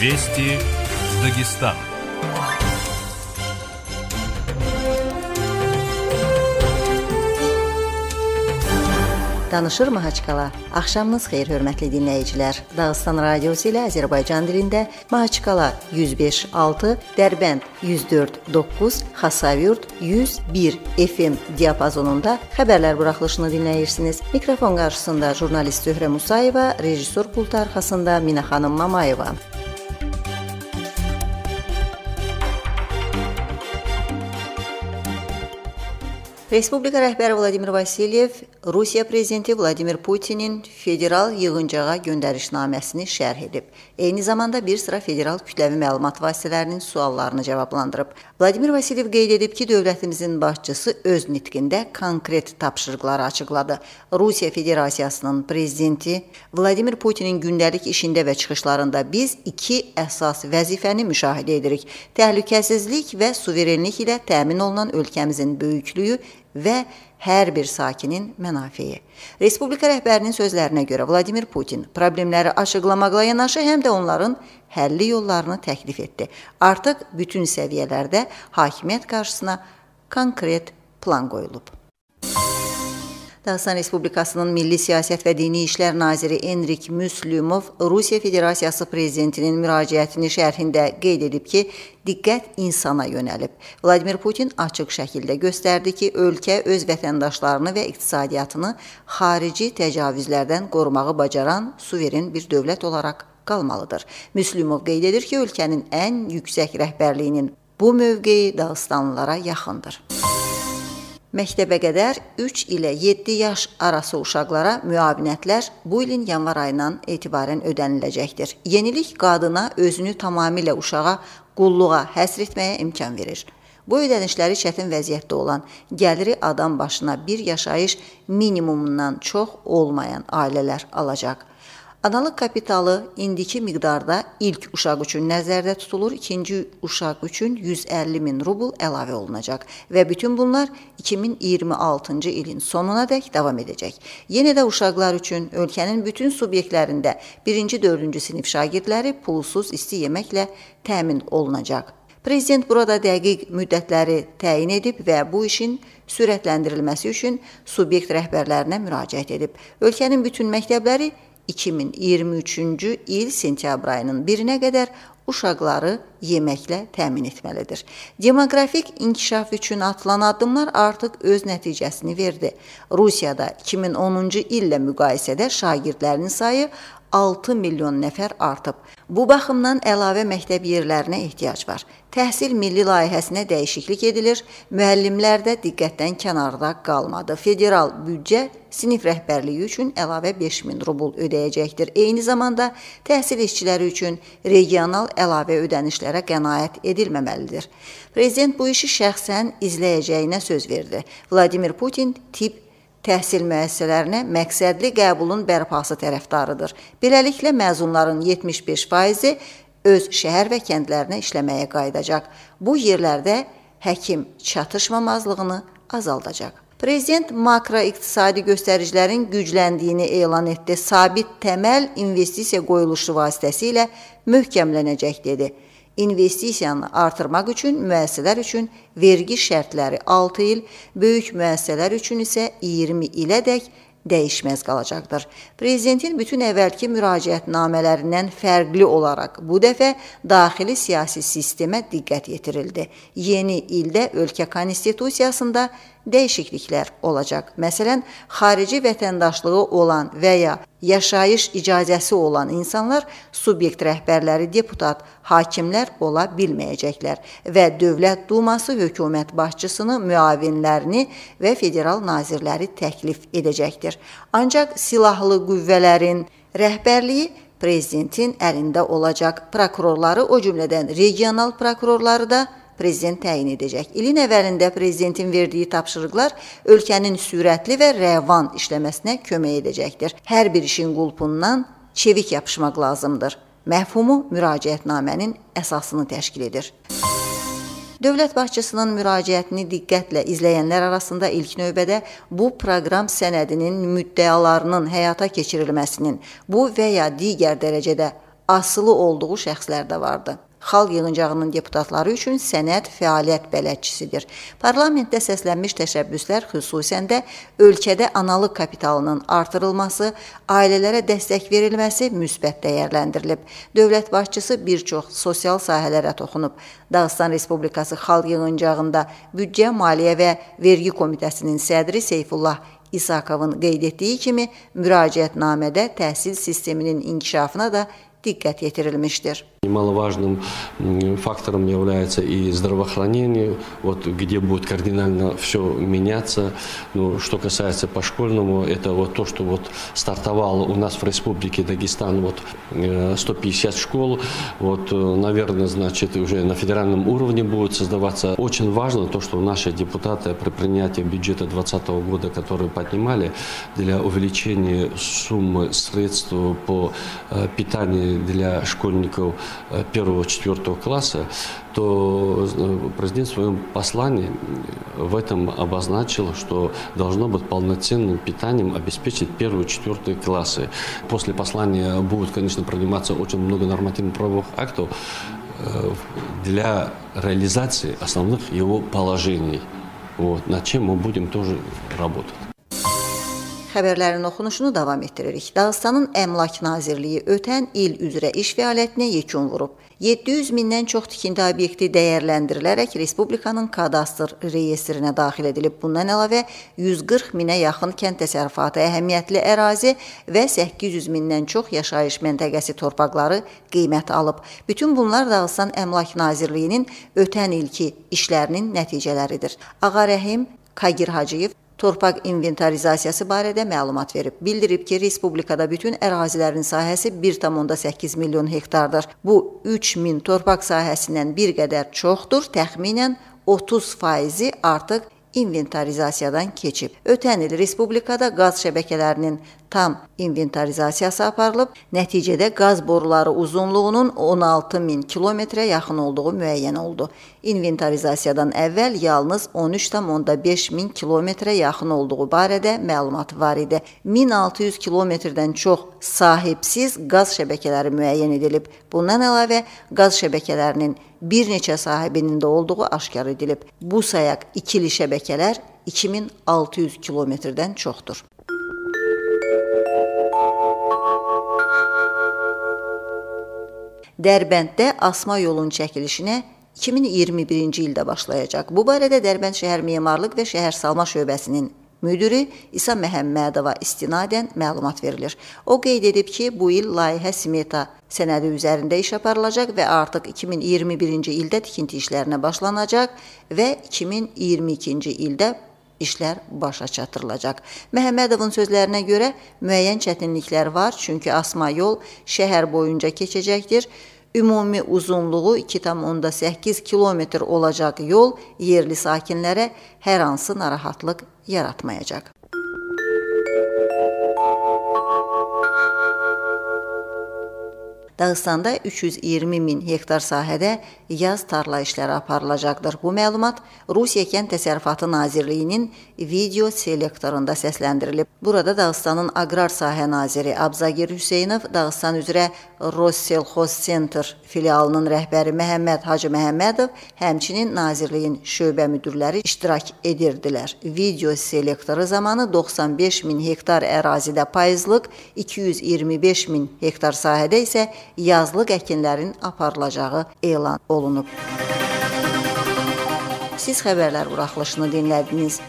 Вести из Дагестана. Danışır Mahaçqala. Axşamınız xeyir hörmətli dinləyicilər. Dağıstan radiosu ilə Azərbaycan dilində Mahaçqala 105.6, Dərbənd 104.9, Xasavyurt 101 FM diapazonunda xəbərlər buraxılışını dinləyirsiniz. Mikrofon qarşısında jurnalist Zöhrə Musayeva, rejissor pult arxasında Mina xanım Mamayeva. Respublika rəhbəri Vladimir Vasilyev Rusiya prezidenti Vladimir Putinin federal yığıncağa göndərişnaməsini şərh edib. Eyni zamanda bir sıra federal kütləvi məlumat vasitələrinin suallarını cavablandırıb. Vladimir Vasilyev qeyd edib ki, dövlətimizin başçısı öz nitqində konkret tapşırıqları açıqladı. Rusiya Federasiyasının prezidenti Vladimir Putinin gündəlik işində və çıxışlarında biz iki əsas vəzifəni müşahidə edirik: təhlükəsizlik və suverenlik ilə təmin olunan ölkəmizin böyüklüyü və hər bir sakinin mənafeyi. Respublika rəhbərinin sözlərinə görə Vladimir Putin problemləri aşıqlamaqla yanaşı həm də onların həlli yollarını təklif etdi. Artıq bütün səviyyələrdə hakimiyyət qarşısına konkret plan qoyulub. Dağıstan Respublikasının Milli Siyasət və Dini İşlər naziri Enrik Müslümov Rusiya Federasiyası prezidentinin müraciətini şərhində qeyd edib ki, diqqət insana yönəlib. Vladimir Putin açıq şəkildə göstərdi ki, ölkə öz vətəndaşlarını və iqtisadiyyatını xarici təcavüzlərdən qorumağı bacaran suveren bir dövlət olaraq qalmalıdır. Müslümov qeyd edir ki, ölkənin ən yüksək rəhbərliyinin bu mövqeyi Dağıstanlılara yaxındır. Məktəbə qədər 3 ilə 7 yaş arası uşaqlara müavinətlər bu ilin yanvar ayından etibarən ödəniləcəkdir. Yenilik qadına özünü tamamilə uşağa qulluğa həsr etməyə imkan verir. Bu ödənişləri çətin vəziyyətdə olan, gəliri adam başına bir yaşayış minimumundan çox olmayan ailələr alacaq. Analıq kapitalı indiki miqdarda ilk uşaq üçün nəzərdə tutulur, ikinci uşaq üçün 150 min rubl əlavə olunacaq və bütün bunlar 2026-cı ilin sonunadək davam edəcək. Yenə də uşaqlar üçün ölkənin bütün subyektlərində 1-ci, 4-cü sinif şagirdləri pulsuz isti yeməklə təmin olunacaq. Prezident burada dəqiq müddətləri təyin edib və bu işin sürətləndirilməsi üçün subyekt rəhbərlərinə müraciət edib. Ölkənin bütün məktəbləri 2023-cü il sentyabr ayının 1-nə qədər uşaqları yeməklə təmin etməlidir. Demoqrafik inkişaf üçün atılan addımlar artıq öz nəticəsini verdi. Rusiyada 2010-cu illə müqayisədə şagirdlərin sayı 6 milyon nəfər artıb. Bu baxımdan əlavə məktəb yerlərinə ehtiyac var. Təhsil milli layihəsinə dəyişiklik edilir, müəllimlər də diqqətdən kənarda qalmadı. Federal büdcə sinif rəhbərliyi üçün əlavə 5000 rubl ödəyəcəkdir. Eyni zamanda təhsil işçiləri üçün regional əlavə ödənişlərə qənaət edilməməlidir. Prezident bu işi şəxsən izləyəcəyinə söz verdi. Vladimir Putin tibb təhsil müəssisələrinə məqsədli qəbulun bərpası tərəfdarıdır. Beləliklə məzunların 75%-i öz şəhər və kəndlərinə işləməyə qayıdacaq. Bu yerlərdə həkim çatışmamazlığını azaldacaq. Prezident makroiqtisadi göstəricilərin gücləndiyini elan etdi. Sabit təməl investisiya qoyuluşu vasitəsilə möhkəmlənəcək dedi investisiyanı artırmaq üçün müəssisələr üçün vergi şərtləri 6 il, böyük müəssisələr üçün isə 20 ilədək dəyişməz qalacaqdır. Prezidentin bütün əvvəlki müraciətnamələrindən fərqli olaraq bu dəfə daxili siyasi sistemə diqqət yetirildi. Yeni ildə ölkə konstitusiyasında dəyişikliklər olacaq. Məsələn, xarici vətəndaşlığı olan və ya yaşayış icazəsi olan insanlar subyekt rəhbərləri, deputat, hakimlər ola bilməyəcəklər və Dövlət Duması hökumət başçısını, müavinlərini və federal nazirləri təklif edəcəkdir. Ancaq silahlı qüvvələrin rəhbərliyi prezidentin əlində olacaq. Prokurorları, o cümlədən regional prokurorları da prezident təyin edəcək. İlin əvvəlində prezidentin verdiyi tapşırıqlar ölkənin sürətli və rəvan işləməsinə kömək edəcəkdir. Hər bir işin qulpundan çevik yapışmaq lazımdır. Məfhumu müraciətnamənin əsasını təşkil edir. Dövlət başçısının müraciətini diqqətlə izləyənlər arasında ilk növbədə bu proqram sənədinin müddəalarının həyata keçirilməsinin bu və ya digər dərəcədə asılı olduğu şəxslər də vardı. Xalq yığıncağının deputatları üçün sənəd fəaliyyət bələdçisidir. Parlamentdə səslənmiş təşəbbüslər xüsusən də ölkədə analıq kapitalının artırılması, ailələrə dəstək verilməsi müsbət dəyərləndirilib. Dövlət başçısı bir çox sosial sahələrə toxunub. Dağıstan Respublikası Xalq yığıncağında Büdcə, Maliyyə və Vergi Komitəsinin sədri Seyfullah İsakovun qeyd etdiyi kimi, müraciətnamədə təhsil sisteminin inkişafına da diqqət yetirilmişdir. Немаловажным фактором является и здравоохранение, вот где будет кардинально все меняться. Ну, что касается по школьному, это вот то, что вот стартовало у нас в Республике Дагестан, вот 150 школ, вот, наверное, значит, уже на федеральном уровне будет создаваться. Очень важно то, что наши депутаты при принятии бюджета 2020 года, которые поднимали для увеличения суммы средств по питанию для школьников Э, первого-четвертого класса, то э, президент в своем послании в этом обозначил, что должно быть полноценным питанием обеспечить первые-четвертые классы. После послания будет, конечно, приниматься очень много нормативных правовых актов э, для реализации основных его положений, вот, над чем мы будем тоже работать. Xəbərlərin oxunuşunu davam etdiririk. Dağıstanın Əmlak Nazirliyi ötən il üzrə iş fəaliyyətinə yekun vurub. 700 mindən çox tikinti obyekti dəyərləndirilərək respublikanın kadastr reyestrinə daxil edilib. Bundan əlavə 140 minə yaxın kənd təsərrüfatı əhəmiyyətli ərazi və 800 mindən çox yaşayış məntəqəsi torpaqları qiymət alıb. Bütün bunlar Dağıstan Əmlak Nazirliyinin ötən ilki işlərinin nəticələridir. Ağa Rəhim Kagir Hacıyev torpaq inventarizasiyası barədə məlumat verib. Bildirib ki, respublikada bütün ərazilərin sahəsi 1,8 milyon hektardır. Bu 3000 torpaq sahəsindən bir qədər çoxdur. Təxminən 30 faizi artıq inventarizasiyadan keçib. Ötən il respublikada qaz şəbəkələrinin tam inventarizasiyası aparılıb. Nəticədə qaz boruları uzunluğunun 16 min kilometrə yaxın olduğu müəyyən oldu. İnventarizasiyadan əvvəl yalnız 13,5 min kilometrə yaxın olduğu barədə məlumat var idi. 1600 kilometrdən çox sahibsiz qaz şəbəkələri müəyyən edilib. Bundan əlavə qaz şəbəkələrinin bir neçə sahibinin də olduğu aşkar edilib. Bu sayaq ikili şəbəkələr 2600 kilometrdən çoxdur. Dərbənddə asma yolun çəkilişinə 2021-ci ildə başlayacaq. Bu barədə Dərbənd şəhər memarlıq və şəhərsalma şöbəsinin müdiri İsa Məhəmmədova istinadən məlumat verilir. O qeyd edib ki, bu il layihə smeta sənədi üzərində iş aparılacaq və artıq 2021-ci ildə tikinti işlərinə başlanacaq və 2022-ci ildə işlər başa çatdırılacaq. Məhəmmədovun sözlərinə görə müəyyən çətinliklər var, çünki asma yol şəhər boyunca keçəcəkdir. Ümumi uzunluğu 2,8 kilometr olacaq yol yerli sakinlərə hər hansı narahatlıq yaratmayacaq. Dağıstanda 320 min hektar sahədə yaz tarla işləri aparılacaqdır. Bu məlumat Rusiya Kənd Təsərrüfatı Nazirliyinin video selektorunda səsləndirilib. Burada Dağıstanın Aqrar Sahə Naziri Abzagir Hüseynov, Dağıstan üzrə Rossellxoz Center filialının rəhbəri Məhəmməd Hacı Məhəmmədov, həmçinin nazirliyin şöbə müdirləri iştirak edirdilər. Video selektoru zamanı 95 min hektar ərazidə payızlıq, 225 min hektar sahədə isə yazlıq əkinlərin aparılacağı elan olunub. Siz xəbərlər buraxılışını dinlədiniz.